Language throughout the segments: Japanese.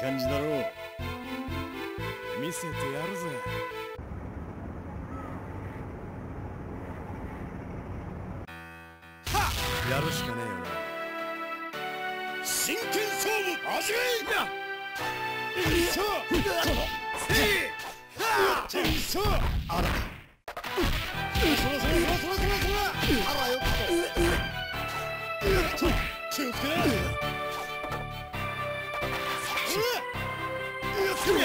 感じだろう。見せてやるぜ。やるしかねえよな。真剣勝負始めさあせいさああら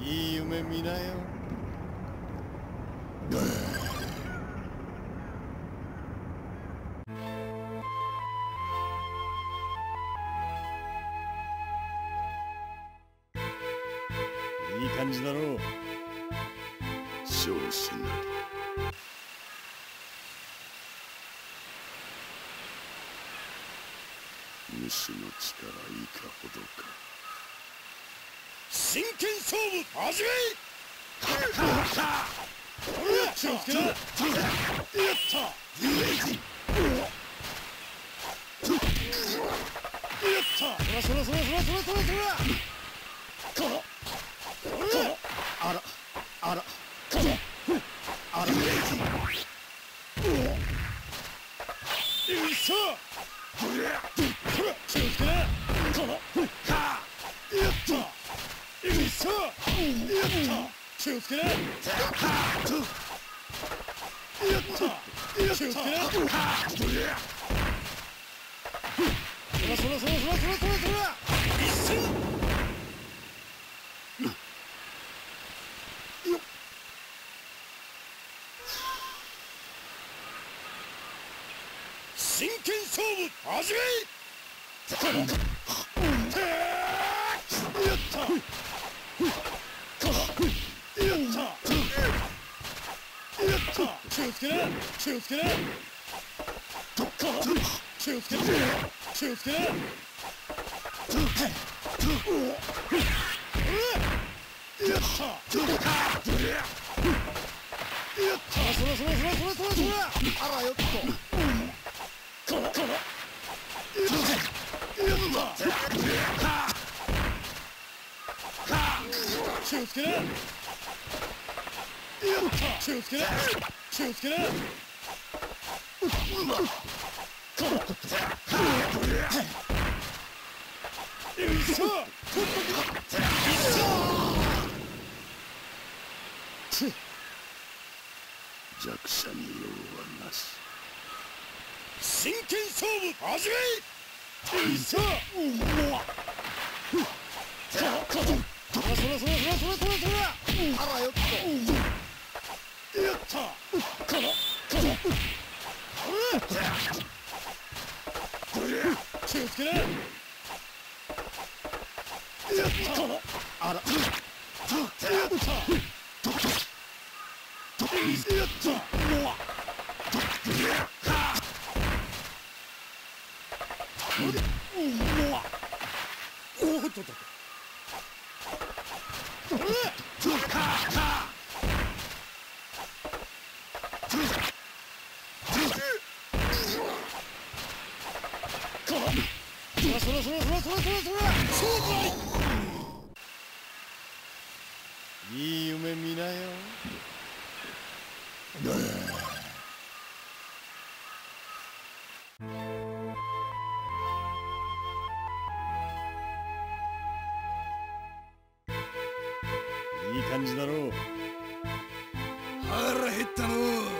いい夢見なよ。いい感じだろう。小子なり主の力いかほどか。真剣勝負始めやったやったそらそらそらそらそらそらそらこのこのあらあらこのあらよいしょ気をつけなこのやったよいしょやった真剣勝負始めやった。気をつけなにし真剣勝負始めし。ょうそらそらそらそらそらそらあらよっと。おっとっとっとそらそらそらそらそらそらそらそらそういい夢見なよ。いい感じだろう。腹減ったの